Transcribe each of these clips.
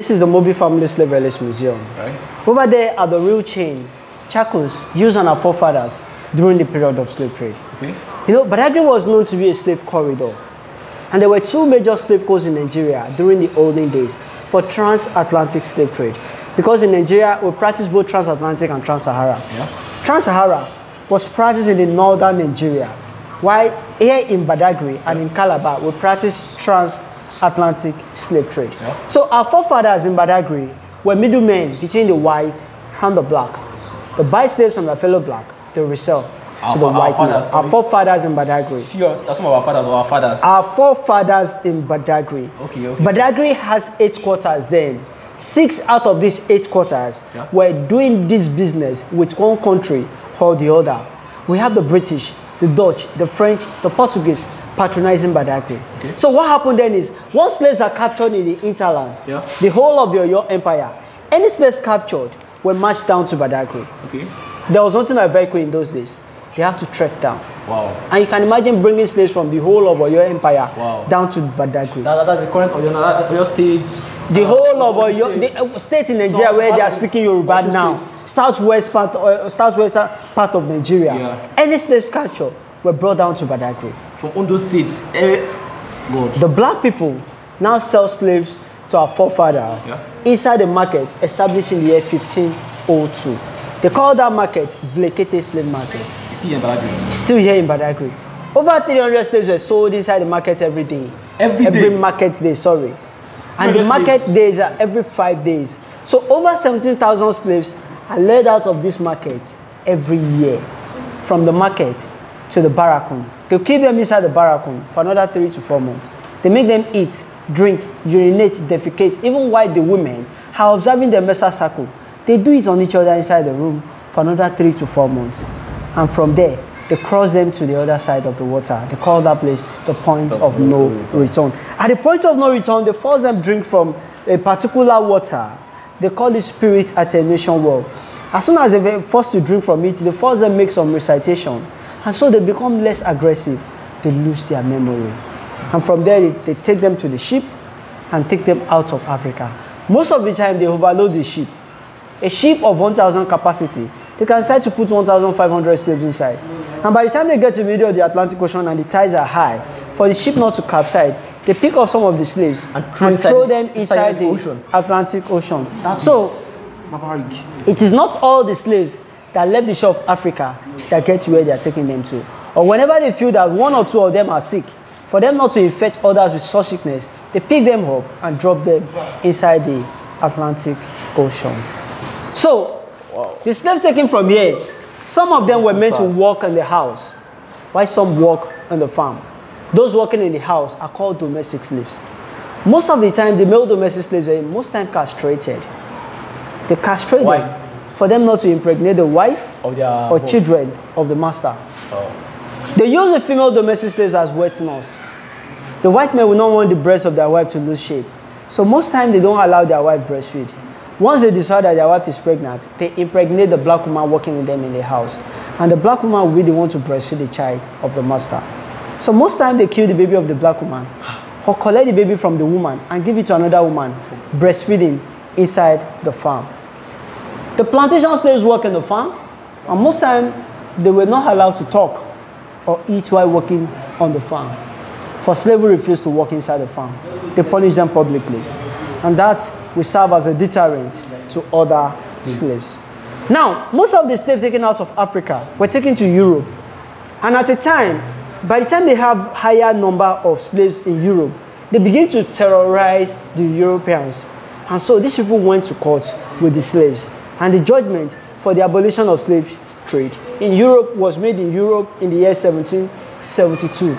This is the Mobee Family Slave Relics Museum. Right. Over there are the real chain, shackles used on our forefathers during the period of slave trade. Okay. You know, Badagry was known to be a slave corridor. And there were two major slave coasts in Nigeria during the olden days for transatlantic slave trade. Because in Nigeria, we practice both transatlantic and trans-Sahara. Yeah. Trans-Sahara was practiced in the northern Nigeria, while here in Badagry and in Calabar, we practice transatlantic slave trade. Yeah. So our forefathers in Badagry were middlemen between the white and the black. They buy slaves from their fellow black, they resell Our to the our white man. fathers, Our forefathers in Badagry. Some of our fathers or our fathers. Our forefathers in Badagry. Okay, okay. Badagry has eight quarters then. Six out of these eight quarters Yeah. were doing this business with one country or the other. We have the British, the Dutch, the French, the Portuguese patronizing Badagry. Okay. So what happened then is, once slaves are captured in the interland, Yeah. the whole of the Oyo Empire, any slaves captured were marched down to Badagry. Okay. There was nothing like vehicle in those days. They have to trek down. Wow. And you can imagine bringing slaves from the whole of Oyo Empire Wow. down to Badagry. That, that, that's the current Oyo, that, Oyo states. the uh, whole of Ogun Oyo, states. the uh, state in Nigeria South where they are of- speaking Yoruba also now, states. southwest part, uh, southwestern part of Nigeria. Yeah. Any slaves captured were brought down to Badagry. From Ondo states. Eh, God. The black people now sell slaves to our forefathers Yeah. inside the market established in the year 1502. They call that market Vlekete Slave Market. You see in Badagry. Still here in Badagry. Over 300 slaves were sold inside the market every day. Every every day? market day, sorry. And the 300 market slaves? days are every five days. So over 17,000 slaves are led out of this market every year. From the market to the barracoon. They keep them inside the barracoon for another three to four months. They make them eat, drink, urinate, defecate. Even while the women are observing the Mesa circle, they do it on each other inside the room for another three to four months. And from there, they cross them to the other side of the water. They call that place the point of no return. At the point of no return, they force them drink from a particular water. They call it spirit attenuation well. As soon as they're forced to drink from it, they force them make some recitation. And so they become less aggressive. They lose their memory. And from there, they, they take them to the ship and take them out of Africa. Most of the time, they overload the ship. A ship of 1,000 capacity, they can decide to put 1,500 slaves inside. And by the time they get to the middle of the Atlantic Ocean and the tides are high, for the ship not to capsize, they pick up some of the slaves And throw inside the- them inside inside, the the, ocean. Atlantic Ocean. That so is it is not all the slaves that left the shore of Africa that get to where they are taking them to. Or whenever they feel that one or two of them are sick, for them not to infect others with such sickness, they pick them up and drop them inside the Atlantic Ocean. So, the slaves taken from here, some of them were meant to work in the house, while some work on the farm. Those working in the house are called domestic slaves. Most of the time, the male domestic slaves are most time castrated. They castrate Why? them for them not to impregnate the wife or boss. children of the master. Oh. They use the female domestic slaves as wet nurse. The white men will not want the breast of their wife to lose shape. So most times they don't allow their wife breastfeed. Once they decide that their wife is pregnant, they impregnate the black woman working with them in the house. And the black woman will be the one to breastfeed the child of the master. So most times they kill the baby of the black woman or collect the baby from the woman and give it to another woman breastfeeding inside the farm. The plantation slaves work in the farm, and most time they were not allowed to talk or eat while working on the farm. For slavery refused to work inside the farm. They punished them publicly. And that will serve as a deterrent to other slaves. Now, most of the slaves taken out of Africa were taken to Europe. And at a time, by the time they have higher number of slaves in Europe, they begin to terrorize the Europeans. And so these people went to court with the slaves. And the judgment for the abolition of slave trade in Europe was made in Europe in the year 1772.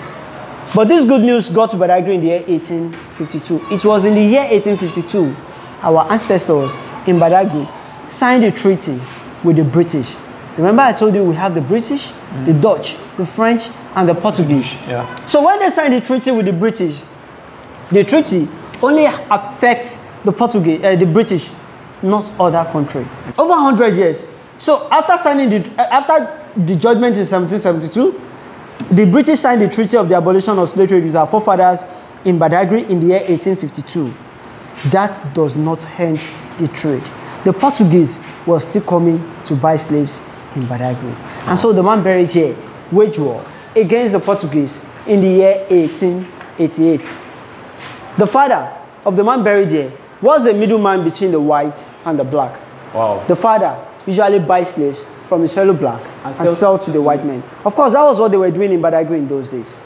But this good news got to Badagry in the year 1852. It was in the year 1852 our ancestors in Badagry signed a treaty with the British. Remember, I told you we have the British, the Dutch, the French, and the Portuguese. Yeah. So when they signed the treaty with the British, the treaty only affects the Portuguese, uh, the British, not other country. Over 100 years. So after signing the, uh, after the judgment in 1772, the British signed the treaty of the abolition of slavery with our forefathers in Badagry in the year 1852. that does not end the trade. The Portuguese were still coming to buy slaves in Badagry. And so the man buried here waged war against the Portuguese in the year 1888. The father of the man buried here was the middleman between the white and the black. Wow. The father usually buys slaves from his fellow black and, sell sell to the white men. Of course, that was what they were doing in Badagry in those days.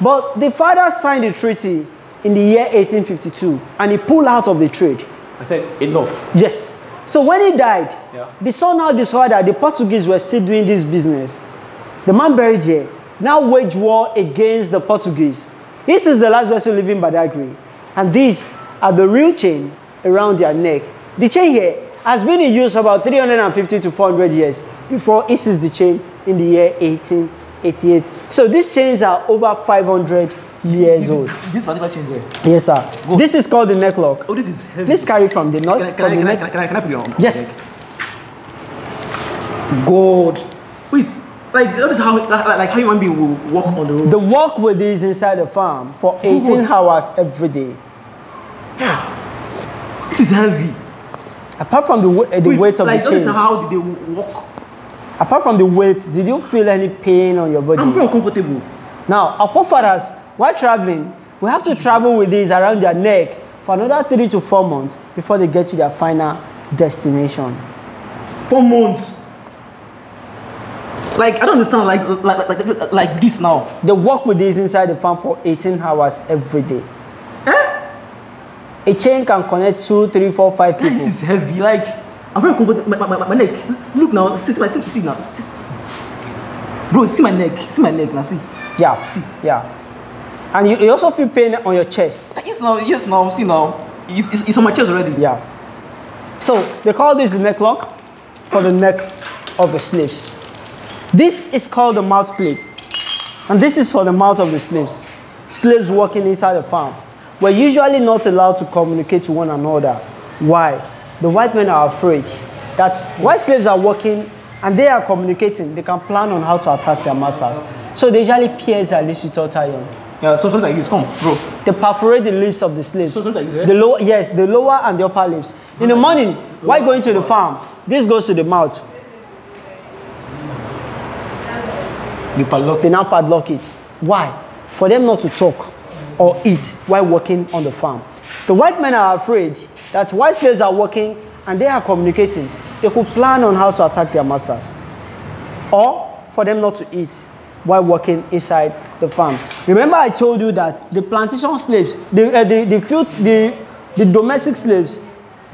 But the father signed the treaty in the year 1852 and he pulled out of the trade. I said enough. Yes. So when he died, Yeah. the son now discovered that the Portuguese were still doing this business. The man buried here now waged war against the Portuguese. This is the last vessel living Badagry. And these are the real chain around their neck. The chain here has been in use about 350 to 400 years before this is the chain in the year 1888. So these chains are over 500 years old. This particular change here. Yes, sir. This is called the neck lock. Oh, this is heavy. Please carry from the Can can, I, can, I, can, I, can, I, can I put it on? Yes. God. Wait. Like that is how like, like how human being will walk on the road. The work with these inside the farm for 18 Good. hours every day. This is heavy. Apart from the, uh, the Wait, weight of like the chain, how did they walk? apart from the weight, did you feel any pain on your body? I'm very uncomfortable. Now, our forefathers, while traveling, we have to travel with these around their neck for another three to four months before they get to their final destination. Four months. Like I don't understand. Like like like, like, like this now. They work with these inside the farm for 18 hours every day. A chain can connect two, three, four, five people. this is heavy. Like I'm very comfortable. My, my, my, my neck. Look now. See, see my see, see now. See. Bro, see my neck. See my neck now. See. Yeah, See. yeah. And you, you also feel pain on your chest. Yes now. Yes now. See now. It's, it's, it's on my chest already. Yeah. So they call this the neck lock for the neck of the slaves. This is called the mouth clip. And this is for the mouth of the slaves. Slaves working inside the farm were usually not allowed to communicate to one another. Why? The white men are afraid that white slaves are working and they are communicating, they can plan on how to attack their masters. So they usually pierce their lips with iron. Yeah. So something like this. Come, bro. They perforate the lips of the slaves. So something like this. Eh? The lower, yes, the lower and the upper lips. In the morning, while going to the farm, this goes to the mouth. Padlock. They now padlock it. Why? For them not to talk or eat while working on the farm. The white men are afraid that white slaves are working and they are communicating. They could plan on how to attack their masters. Or for them not to eat while working inside the farm. Remember, I told you that the plantation slaves, the, uh, the, the, field, the, the domestic slaves,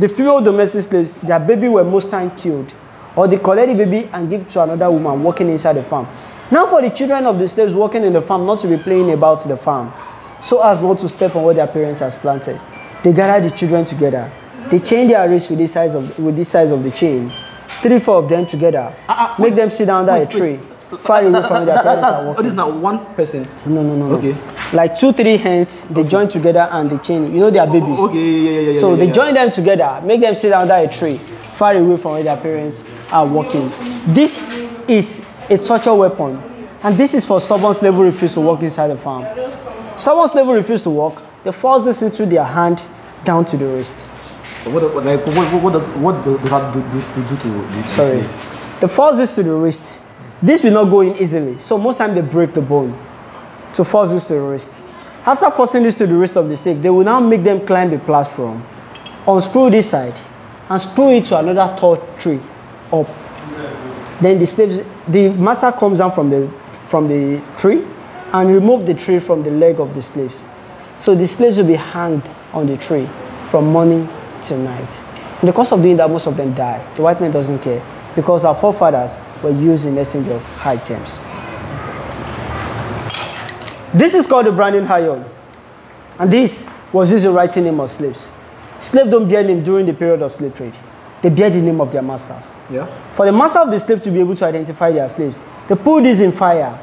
the female domestic slaves, their baby were most time killed. Or they collect the baby and give to another woman working inside the farm. Now, for the children of the slaves working in the farm, not to be playing about the farm, so as not to step on what their parents has planted, they gather the children together. They chain their wrists with this size of with this size of the chain. Three, four of them together. Ah, ah, make wait. them sit down under Wait, a tree, wait. far away That- from that- their that- parents that's- are oh, working. This is not one person. No, no, no, no. Okay. Like two, three hands, they join together and they chain. You know they are babies. Okay. Yeah. Yeah. Yeah. So yeah, they yeah. join them together, make them sit under a tree, far away from where their parents are working. This is a torture weapon, and this is for stubborn slave who refuse to work inside the farm. Stubborn slave who refuse to walk, they force this into their hand down to the wrist. What, what, like, what, what, what, does- that do, do, do, to the Sorry. They force this to the wrist. This will not go in easily, so most time they break the bone to force this to the wrist. After forcing this to the wrist of the slave, they will now make them climb the platform, unscrew this side, and screw it to another tall tree up. Then the slaves, the master comes down from the from the tree and remove the tree from the leg of the slaves. So the slaves will be hanged on the tree from morning till night. In the course of doing that, most of them die. The white man doesn't care because our forefathers were using in exchange of high terms. This is called the branding iron. And this was used in writing name of slaves. Slaves don't bear name during the period of slave trade. They bear the name of their masters. Yeah. For the master of the slave to be able to identify their slaves, they put this in fire.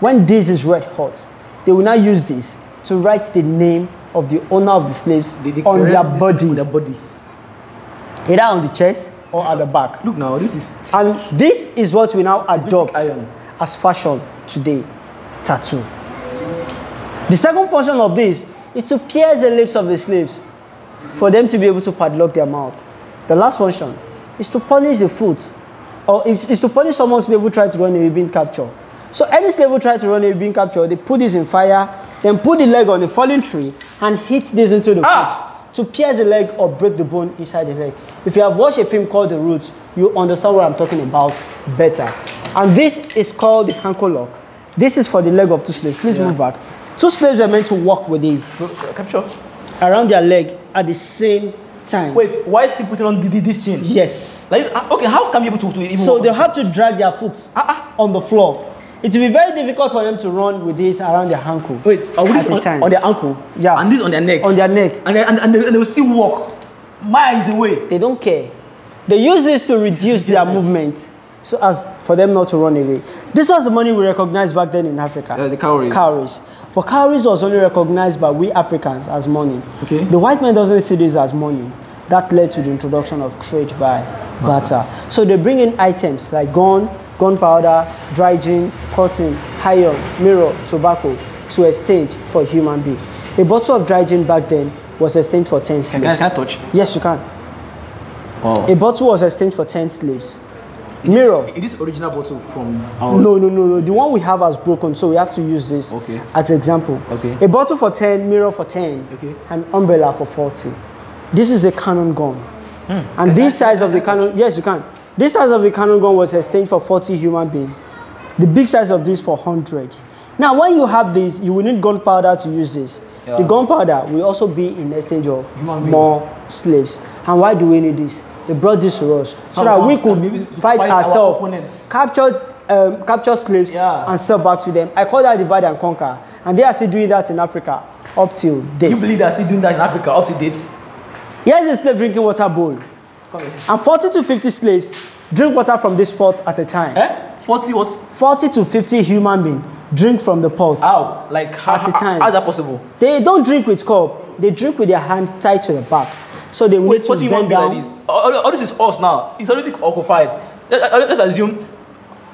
When this is red hot, they will now use this to write the name of the owner of the slaves on their body, On their body. either on the chest or at the back. Look now. This is. And this is what we now adopt as fashion today tattoo. The second function of this is to pierce the lips of the slaves. for them to be able to padlock their mouth. The last function is to punish the foot, or is is to punish someone slave who tried to run away being captured. So any slave who tried to run away being captured, they put this in fire, then put the leg on the fallen tree and hit this into the Ah! foot to pierce the leg or break the bone inside the leg. If you have watched a film called The Roots, you understand what I'm talking about better. And this is called the Hanko lock. This is for the leg of two slaves. Please move back. Two slaves are meant to walk with this Bro, capture. around their leg at the same time. Wait, why is he putting on this chain? Yes. Like, ah, okay, how can you able to, even So they have to drag their foot Ah, on the floor. It will be very difficult for them to run with this around their ankle. Wait, are we this on, time. on their ankle? Yeah. And this on their neck? on their neck. and, they, and, and, they, and they will still walk miles away. They don't care. They use this to reduce their movement so as for them not to run away. This was the money we recognized back then in Africa. Yeah, the cowries. Cowries. But cowries was only recognized by we Africans as money. Okay. The white man doesn't see this as money. That led to the introduction of trade by barter. So they bring in items like gun, gunpowder, dry gin, cotton, iron, mirror, tobacco to exchange for a human being. A bottle of dry gin back then was exchanged for 10 slaves. Can I, can I touch? Yes, you can. Wow. A bottle was exchanged for 10 slaves. Mirror. Is this original bottle from No, no, no, no. The one we have has broken, so we have to use this Okay. as example. Okay. A bottle for 10, mirror for 10, Okay. and umbrella for 40. This is a cannon gun. Hmm. And this size of the cannon, yes, you can. This size of the cannon gun was exchanged for 40 human beings. The big size of this for 100. Now, when you have this, you will need gunpowder to use this. The gunpowder will also be in exchange of Human being. more slaves. And why do we need this? They brought this to us so How that we could fight, fight our ourselves, opponents. capture, um, capture slaves, Yeah. and sell back to them. I call that divide and conquer. And they are still doing that in Africa up till date. You believe they're still doing that in Africa up to date? Here's a slave drinking water bowl. And 40 to 50 slaves drink water from this pot at a time. Eh? 40 what? 40 to 50 human beings drink from the pot. How? Like how, At a time. How is that possible? They don't drink with cup. They drink with their hands tied to the back. So they Wait, need to do you want bend down. like this? All, all- all this is us now. It's already occupied. Let, let's assume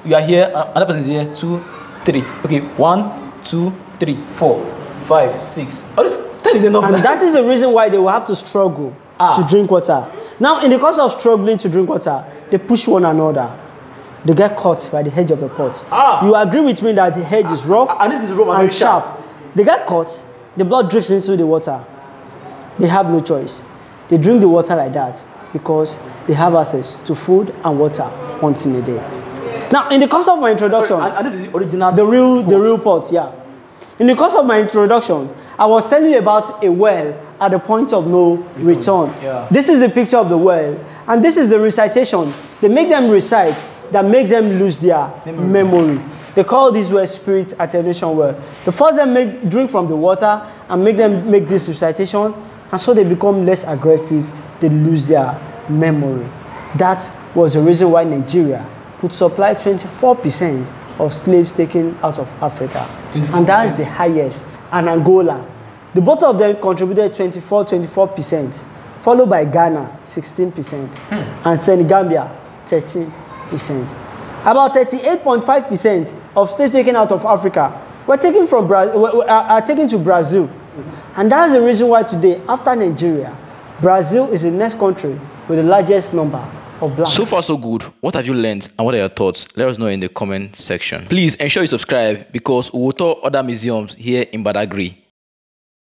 you are here, another person is here, two, three. Okay, one, two, three, four, five, six. All this, ten is enough. And that is the reason why they will have to struggle Ah. to drink water. Now, in the course of struggling to drink water, they push one another. They get caught by the edge of the pot. Ah. You agree with me that the edge is rough and this is rough and very sharp. sharp. They get caught, the blood drips into the water. They have no choice. They drink the water like that because they have access to food and water once in a day. Now, in the course of my introduction, and, and this is the original. the real the pot. real pot yeah in the course of my introduction i was telling you about a well at the point of no return. yeah. this is the picture of the well and this is the recitation. They make them recite that makes them lose their memory, they call this well spirit attenuation well. The first them make drink from the water and make them make this recitation and so they become less aggressive. They lose their memory. That was the reason why nigeria could supply 24 percent of slaves taken out of Africa. And that is the highest. And Angola. The both of them contributed 24, 24%, followed by Ghana, 16%, and Senegambia, 13%. About 38.5% of slaves taken out of Africa were taken, from Bra- are taken to Brazil. And that's the reason why today, after Nigeria, Brazil is the next country with the largest number black So far, so good. What have you learned and what are your thoughts? Let us know in the comment section. Please ensure you subscribe because we will tour other museums here in Badagry.